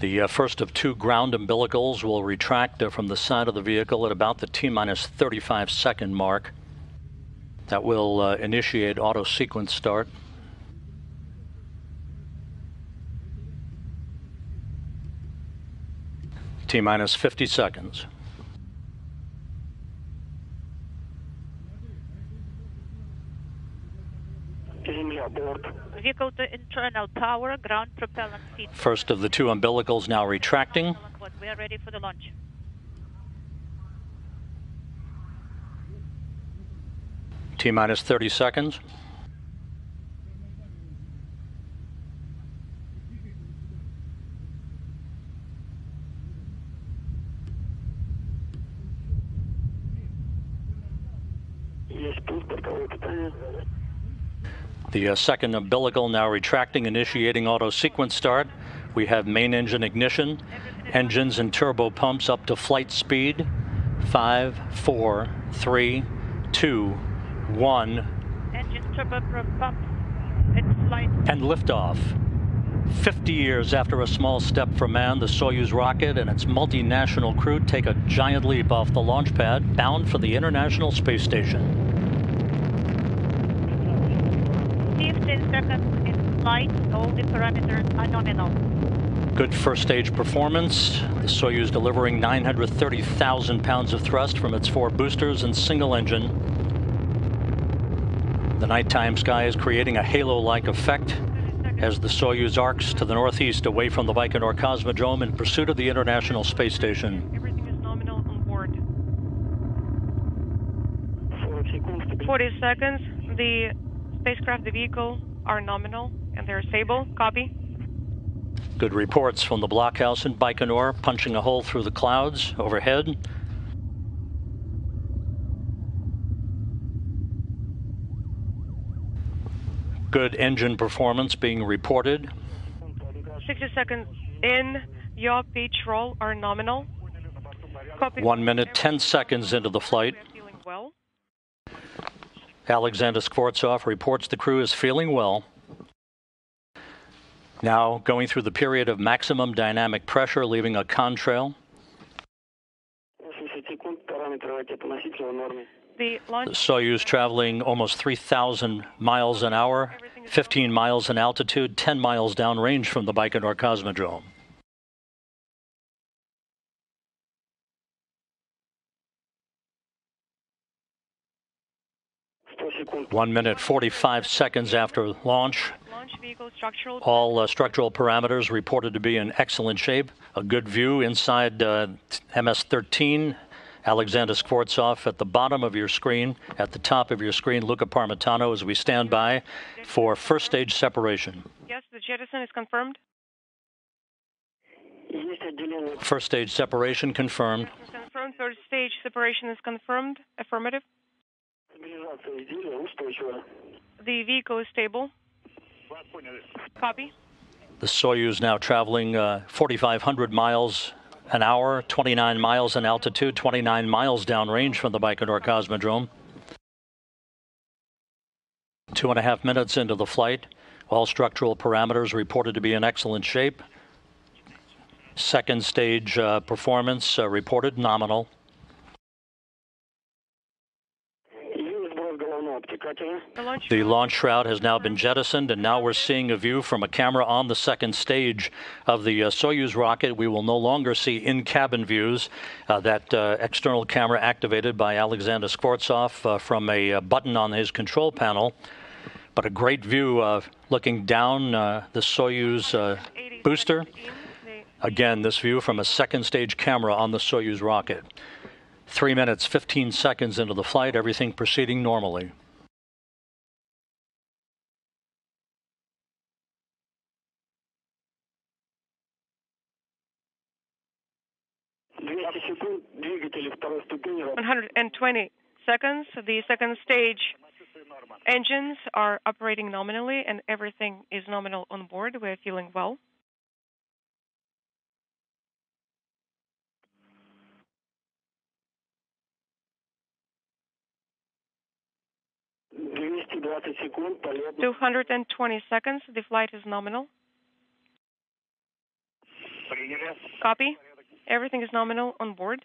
The uh, first of two ground umbilicals will retract uh, from the side of the vehicle at about the T minus 35 second mark. That will uh, initiate auto sequence start. T minus 50 seconds. Vehicle to internal power, ground propellant feed. First of the two umbilicals now retracting. We are ready for the launch. T minus 30 seconds. The uh, second umbilical now retracting, initiating auto sequence start. We have main engine ignition, engines and turbo pumps up to flight speed. Five, four, three, two, one. Engine turbo pumps. Flight. And liftoff. 50 years after a small step for man, the Soyuz rocket and its multinational crew take a giant leap off the launch pad, bound for the International Space Station. 15 seconds in flight. All the parameters are nominal. Good first stage performance. The Soyuz delivering 930,000 pounds of thrust from its four boosters and single engine. The nighttime sky is creating a halo-like effect as the Soyuz arcs to the northeast away from the Baikonur Cosmodrome in pursuit of the International Space Station. Everything is nominal on board. 40 seconds. The spacecraft, the vehicle are nominal and they're stable. Copy. Good reports from the blockhouse in Baikonur, punching a hole through the clouds overhead. Good engine performance being reported. 60 seconds in. your pitch roll are nominal. Copy. One minute, 10 seconds into the flight. Alexander Skvortsov reports the crew is feeling well. Now going through the period of maximum dynamic pressure, leaving a contrail. The Soyuz traveling almost 3,000 miles an hour, 15 miles in altitude, 10 miles downrange from the Baikonur Cosmodrome. One minute, 45 seconds after launch. structural All uh, structural parameters reported to be in excellent shape. A good view inside uh, MS-13. Alexander Skvortsov at the bottom of your screen. At the top of your screen, Luca Parmitano as we stand by for first stage separation. Yes, the jettison is confirmed. First stage separation confirmed. Confirmed. Third stage separation is confirmed. Affirmative. The vehicle is stable. Copy. The Soyuz now traveling uh, 4,500 miles an hour, 29 miles in altitude, 29 miles downrange from the Baikonur Cosmodrome. Two and a half minutes into the flight, all structural parameters reported to be in excellent shape. Second stage uh, performance uh, reported nominal. The launch shroud has now been jettisoned, and now we're seeing a view from a camera on the second stage of the uh, Soyuz rocket. We will no longer see in cabin views. Uh, that uh, external camera activated by Alexander Skvortsov uh, from a uh, button on his control panel. But a great view of looking down uh, the Soyuz booster. Again, this view from a second stage camera on the Soyuz rocket. Three minutes, 15 seconds into the flight, everything proceeding normally. One hundred and twenty seconds. The second stage engines are operating nominally, and everything is nominal on board. We're feeling well. двести двадцать секунд полет 220 seconds. The flight is nominal. Copy. Everything is nominal on board.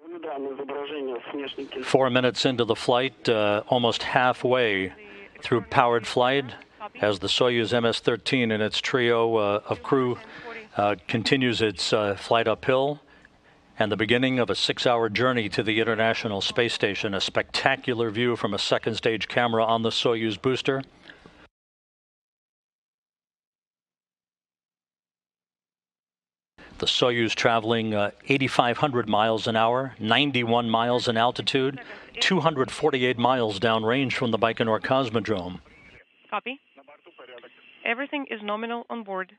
Наблюдаем изображение с внешней теле- Four minutes into the flight, uh, almost halfway through powered flight, as the Soyuz MS-13 and its trio uh, of crew uh, continues its uh, flight uphill, and the beginning of a six-hour journey to the International Space Station. A spectacular view from a second-stage camera on the Soyuz booster. The Soyuz traveling uh, 8,500 miles an hour, 91 miles in altitude, 248 miles downrange from the Baikonur Cosmodrome. Copy. Everything is nominal on board.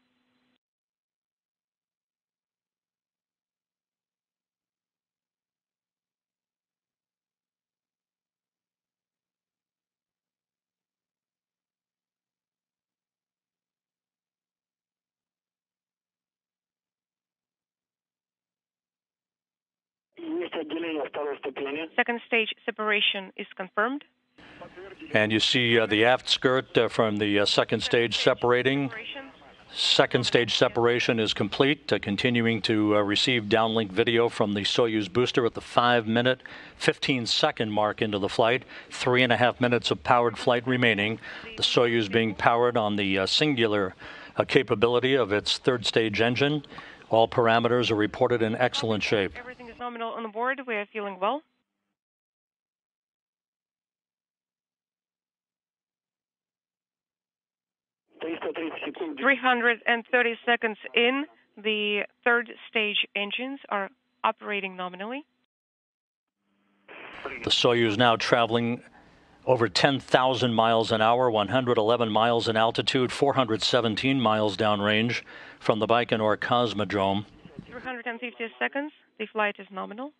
Second stage separation is confirmed. And you see uh, the aft skirt uh, from the uh, second stage separating. Second stage separation is complete, uh, continuing to uh, receive downlink video from the Soyuz booster at the 5 minute, 15 second mark into the flight. Three and a half minutes of powered flight remaining. The Soyuz being powered on the uh, singular uh, capability of its third stage engine. All parameters are reported in excellent shape phenomenal on board. We are feeling well. Three hundred and thirty seconds in, the third stage engines are operating nominally. The Soyuz now traveling over 10,000 miles an hour, 111 miles in altitude, 417 miles downrange from the Baikonur Cosmodrome. 350 seconds. The flight is nominal.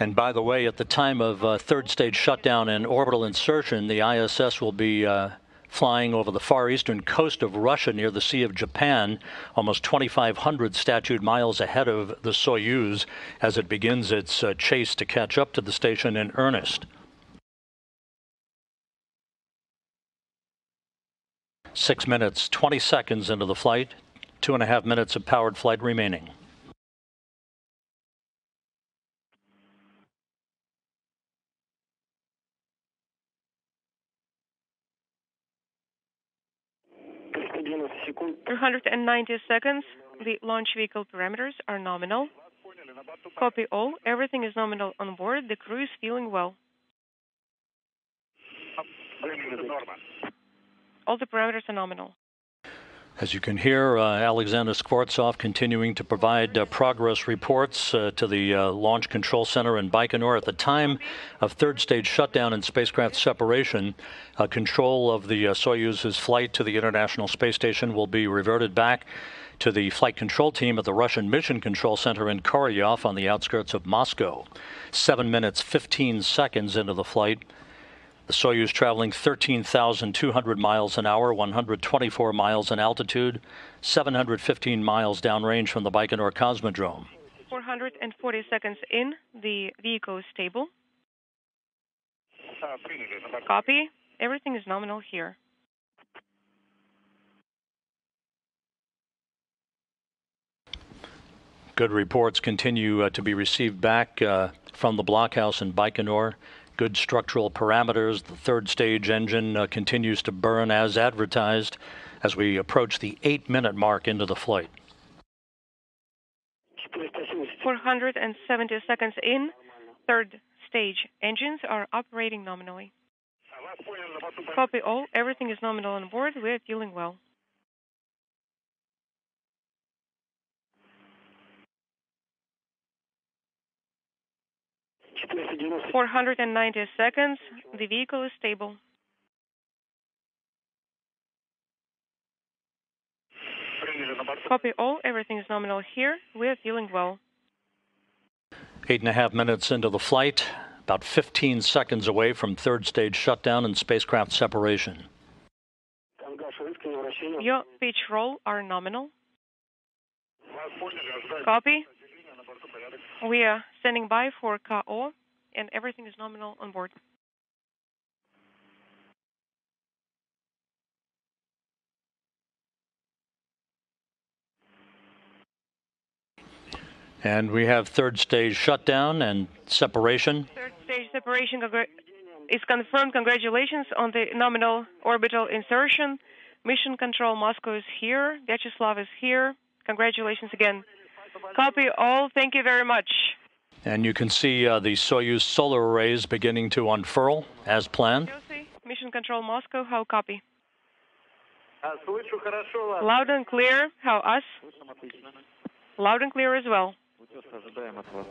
And by the way, at the time of uh, third stage shutdown and orbital insertion, the ISS will be uh, flying over the far eastern coast of Russia near the Sea of Japan, almost 2,500 statute miles ahead of the Soyuz as it begins its uh, chase to catch up to the station in earnest. Six minutes, 20 seconds into the flight, two and a half minutes of powered flight remaining. 390 seconds. The launch vehicle parameters are nominal. Copy all. Everything is nominal on board. The crew is feeling well. All the parameters are nominal. As you can hear, uh, Alexander Skvortsov continuing to provide uh, progress reports uh, to the uh, Launch Control Center in Baikonur. At the time of third stage shutdown and spacecraft separation, uh, control of the uh, Soyuz's flight to the International Space Station will be reverted back to the flight control team at the Russian Mission Control Center in Korolyov on the outskirts of Moscow. Seven minutes, 15 seconds into the flight, the Soyuz traveling 13,200 miles an hour, 124 miles in altitude, 715 miles downrange from the Baikonur Cosmodrome. 440 seconds in. The vehicle is stable. Copy. Everything is nominal here. Good reports continue uh, to be received back uh, from the blockhouse in Baikonur. Good structural parameters. The third stage engine uh, continues to burn as advertised as we approach the eight minute mark into the flight. 470. 470 seconds in. Third stage engines are operating nominally. Copy all. Everything is nominal on board. We are feeling well. 490 seconds. The vehicle is stable. Copy all. Everything is nominal here. We are feeling well. Eight and a half minutes into the flight, about 15 seconds away from third stage shutdown and spacecraft separation. Your pitch roll are nominal. Copy. We are standing by for KO, and everything is nominal on board. And we have third stage shutdown and separation. Third stage separation is confirmed. Congratulations on the nominal orbital insertion. Mission Control Moscow is here. Vyacheslav is here. Congratulations again. Copy all. Thank you very much. And you can see uh, the Soyuz solar arrays beginning to unfurl as planned. Mission Control Moscow, how copy? Loud and clear, how us? Loud and clear as well.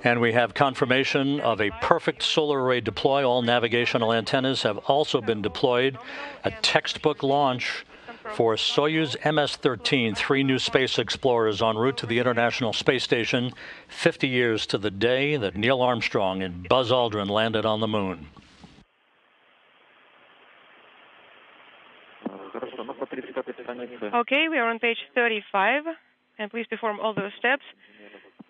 And we have confirmation of a perfect solar array deploy. All navigational antennas have also been deployed. A textbook launch for Soyuz MS 13, three new space explorers en route to the International Space Station, 50 years to the day that Neil Armstrong and Buzz Aldrin landed on the moon. Okay, we are on page 35, and please perform all those steps.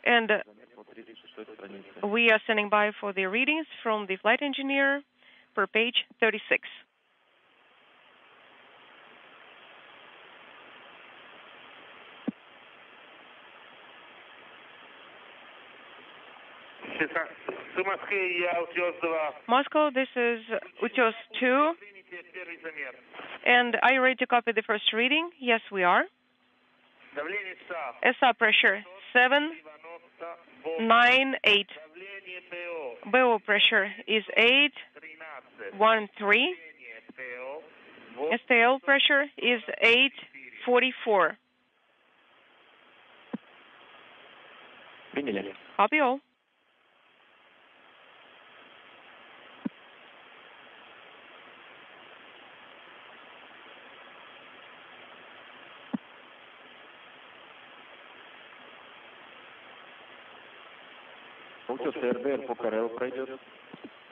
And uh, we are standing by for the readings from the flight engineer per page 36. Moscow, this is Utyos 2. And are you ready to copy the first reading? Yes, we are. SR pressure 798. BO pressure is 813. STL pressure is 844. Copy all.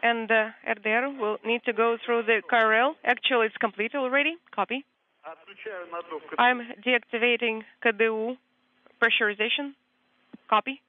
And uh, Erdőr will need to go through the Karel. Actually, it's complete already. Copy. I'm deactivating KBU pressurization. Copy.